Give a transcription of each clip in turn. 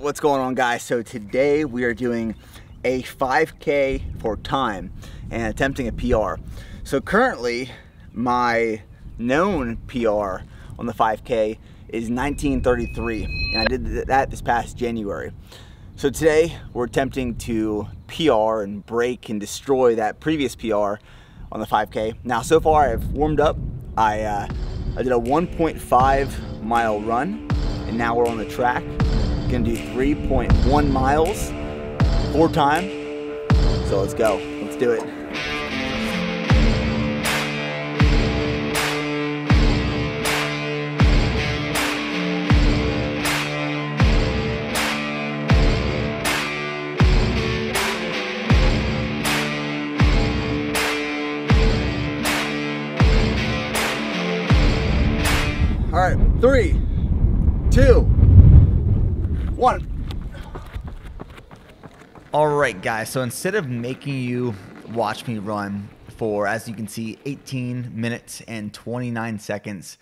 what's going on guys? So today we are doing a 5K for time and attempting a PR. So currently my known PR on the 5K is 1933 and I did that this past January. So today we're attempting to PR and break and destroy that previous PR on the 5K. Now so far I've warmed up. I, uh, I did a 1.5 mile run and now we're on the track Gonna do 3.1 miles, for time. So let's go, let's do it. All right, three, two, one. All right, guys. So instead of making you watch me run for, as you can see, 18 minutes and 29 seconds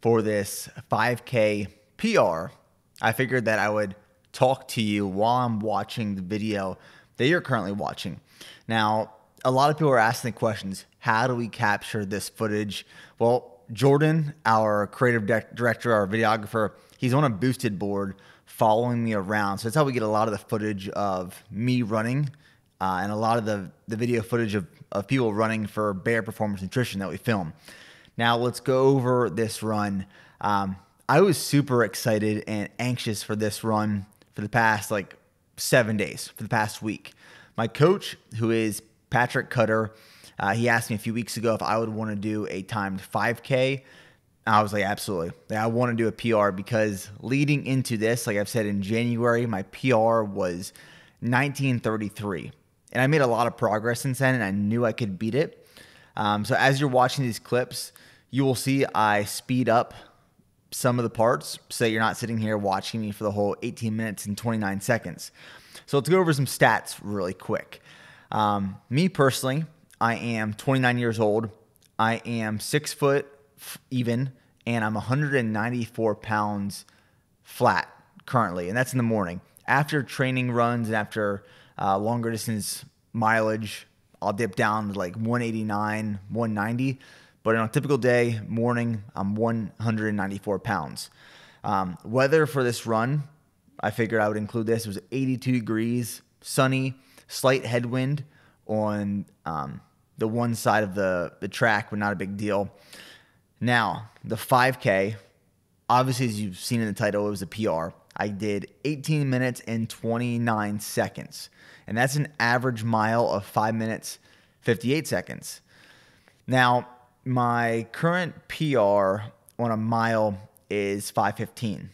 for this 5K PR, I figured that I would talk to you while I'm watching the video that you're currently watching. Now, a lot of people are asking the questions how do we capture this footage? Well, Jordan, our creative director, our videographer, he's on a boosted board following me around. So that's how we get a lot of the footage of me running uh, and a lot of the, the video footage of, of people running for Bare Performance Nutrition that we film. Now let's go over this run. Um, I was super excited and anxious for this run for the past like seven days, for the past week. My coach, who is Patrick Cutter, uh, he asked me a few weeks ago if I would want to do a timed 5K. I was like, absolutely. I want to do a PR because leading into this, like I've said in January, my PR was 1933. And I made a lot of progress since then, and I knew I could beat it. Um, so as you're watching these clips, you will see I speed up some of the parts so you're not sitting here watching me for the whole 18 minutes and 29 seconds. So let's go over some stats really quick. Um, me personally, I am 29 years old. I am six foot even, and I'm 194 pounds flat currently, and that's in the morning. After training runs and after uh, longer distance mileage, I'll dip down to like 189, 190. But on a typical day, morning, I'm 194 pounds. Um, weather for this run, I figured I would include this. It was 82 degrees, sunny, slight headwind on um, the one side of the, the track, but not a big deal. Now, the 5K, obviously, as you've seen in the title, it was a PR. I did 18 minutes and 29 seconds. And that's an average mile of 5 minutes 58 seconds. Now, my current PR on a mile is 515.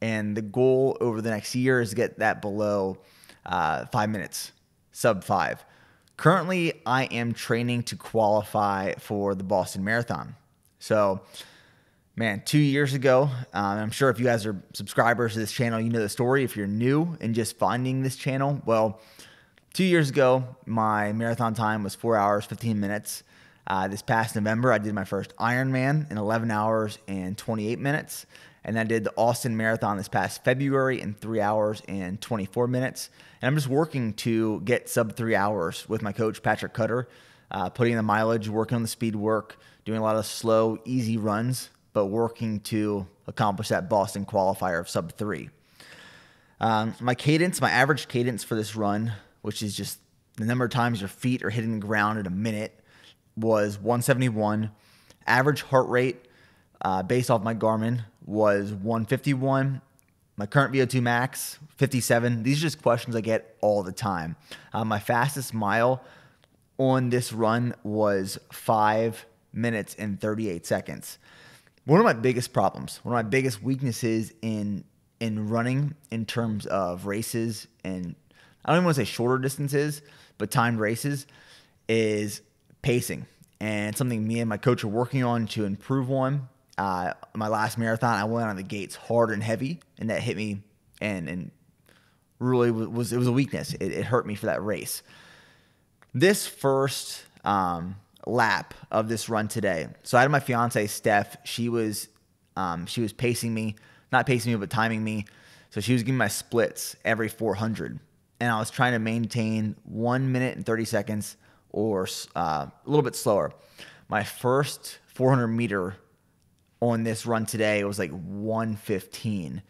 And the goal over the next year is to get that below uh, five minutes, sub five. Currently, I am training to qualify for the Boston Marathon. So, man, two years ago, um, I'm sure if you guys are subscribers to this channel, you know the story. If you're new and just finding this channel, well, two years ago, my marathon time was four hours, 15 minutes. Uh, this past November, I did my first Ironman in 11 hours and 28 minutes. And I did the Austin Marathon this past February in three hours and 24 minutes. And I'm just working to get sub three hours with my coach, Patrick Cutter, uh, putting in the mileage, working on the speed work, doing a lot of slow, easy runs, but working to accomplish that Boston qualifier of sub three. Um, my cadence, my average cadence for this run, which is just the number of times your feet are hitting the ground in a minute, was 171. Average heart rate, uh, based off my Garmin, was 151. My current VO2 max, 57. These are just questions I get all the time. Uh, my fastest mile on this run was five minutes and 38 seconds. One of my biggest problems, one of my biggest weaknesses in in running in terms of races and I don't even want to say shorter distances, but timed races is pacing. And something me and my coach are working on to improve on. Uh, my last marathon, I went on the gates hard and heavy, and that hit me and and really was it was a weakness. It, it hurt me for that race. This first um, lap of this run today. So I had my fiance Steph. She was um, she was pacing me, not pacing me, but timing me. So she was giving my splits every 400. And I was trying to maintain one minute and 30 seconds or uh, a little bit slower. My first 400 meter on this run today was like 115.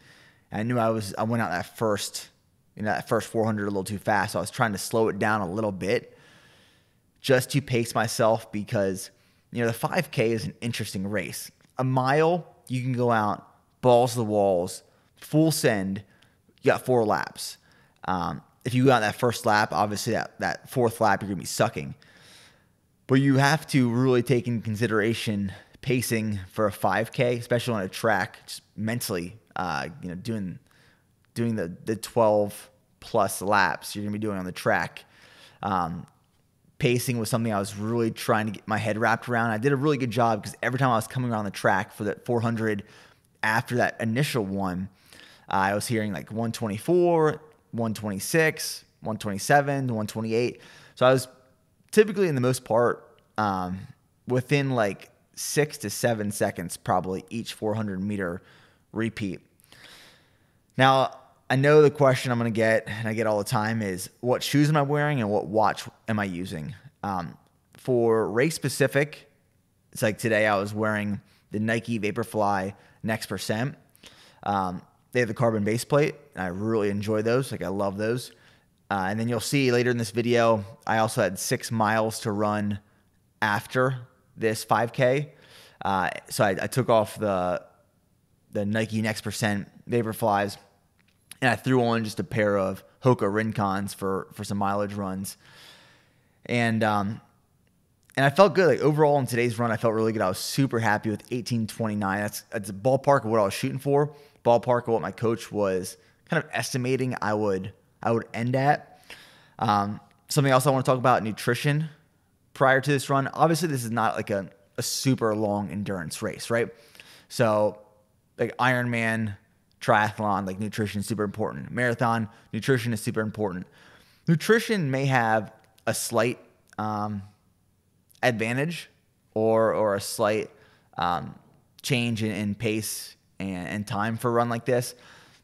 And I knew I was, I went out that first, you know, that first 400 a little too fast. So I was trying to slow it down a little bit just to pace myself because, you know, the 5K is an interesting race. A mile, you can go out, balls to the walls, full send, you got four laps. Um, if you go out that first lap, obviously that, that fourth lap, you're to be sucking. But you have to really take in consideration pacing for a 5K, especially on a track, just mentally, uh, you know, doing doing the, the 12 plus laps you're to be doing on the track. Um, pacing was something I was really trying to get my head wrapped around. I did a really good job because every time I was coming around the track for that 400 after that initial one, uh, I was hearing like 124, 126, 127, 128. So I was typically, in the most part, um, within like six to seven seconds, probably each 400 meter repeat. Now, I know the question I'm going to get, and I get all the time, is what shoes am I wearing and what watch am I using? Um, for race specific, it's like today I was wearing the Nike Vaporfly Next Percent. Um, they have the carbon base plate, and I really enjoy those. Like I love those. Uh, and then you'll see later in this video, I also had six miles to run after this 5K. Uh, so I, I, took off the the Nike Next Percent Vaporflies, and I threw on just a pair of Hoka Rincons for for some mileage runs. And um, and I felt good. Like overall in today's run, I felt really good. I was super happy with 18:29. That's that's a ballpark of what I was shooting for ballpark of what my coach was kind of estimating I would I would end at. Um, something else I want to talk about nutrition prior to this run. Obviously, this is not like a, a super long endurance race, right? So, like Ironman, triathlon, like nutrition is super important. Marathon, nutrition is super important. Nutrition may have a slight um, advantage or or a slight um, change in, in pace and, and time for a run like this.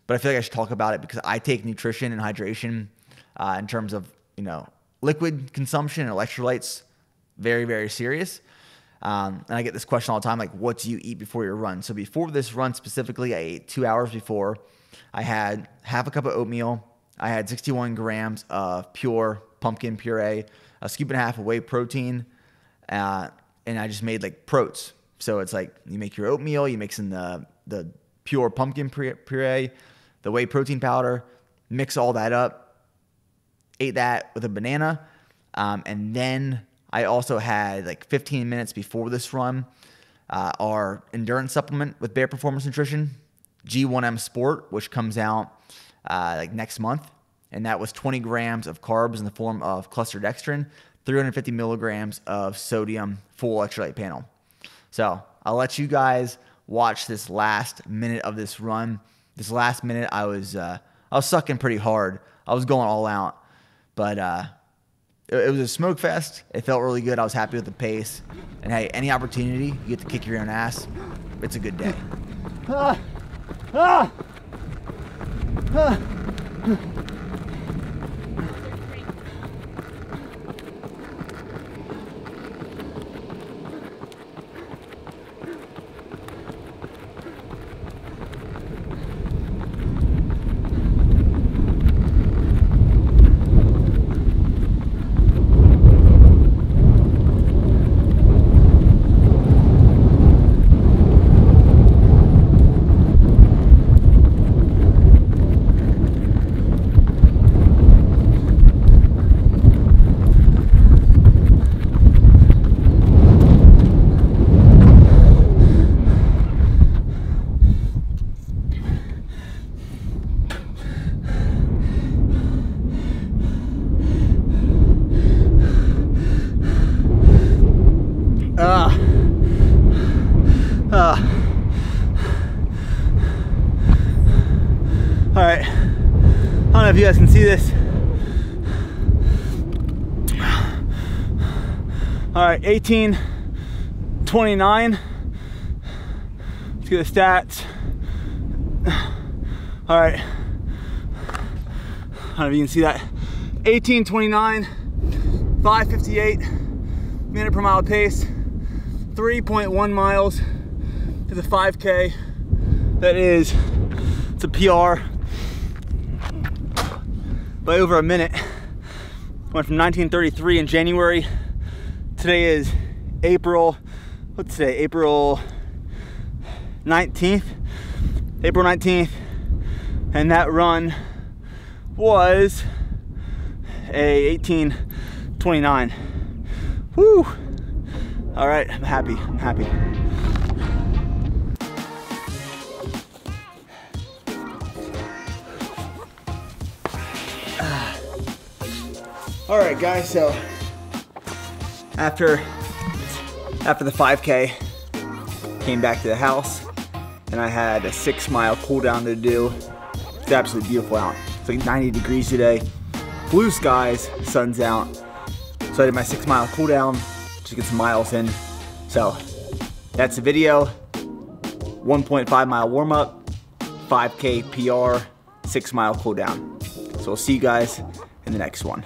But I feel like I should talk about it because I take nutrition and hydration uh, in terms of you know liquid consumption and electrolytes very very serious. Um, and I get this question all the time, like, what do you eat before your run? So before this run specifically, I ate two hours before. I had half a cup of oatmeal. I had 61 grams of pure pumpkin puree, a scoop and a half of whey protein, uh, and I just made like proats. So it's like you make your oatmeal, you mix in the the pure pumpkin puree, the whey protein powder, mix all that up, ate that with a banana. Um, and then I also had like 15 minutes before this run uh, our endurance supplement with Bare Performance Nutrition, G1M Sport, which comes out uh, like next month. And that was 20 grams of carbs in the form of cluster dextrin, 350 milligrams of sodium full electrolyte panel. So I'll let you guys watch this last minute of this run. This last minute, I was uh, I was sucking pretty hard. I was going all out, but uh, it, was a smoke fest. It felt really good. I was happy with the pace. And hey, any opportunity you get to kick your own ass, it's a good day. Ah, ah, ah. If you guys can see this. All right, 18, 29. Let's get the stats. All right, I don't know if you can see that. 1829, 558 minute per mile pace, 3.1 miles to the 5K. That is, it's a PR by over a minute. Went from 1933 in January. Today is April, what's today? April 19th. April 19th. And that run was a 1829. Woo! All right, I'm happy, I'm happy. All right, guys, so after after the 5K, came back to the house, and I had a six mile cool down to do. It's absolutely beautiful out. It's like 90 degrees today. Blue skies, sun's out. So I did my six mile cool down to get some miles in. So that's the video. 1.5 mile warm up, 5K PR, six mile cool down. So we'll see you guys in the next one.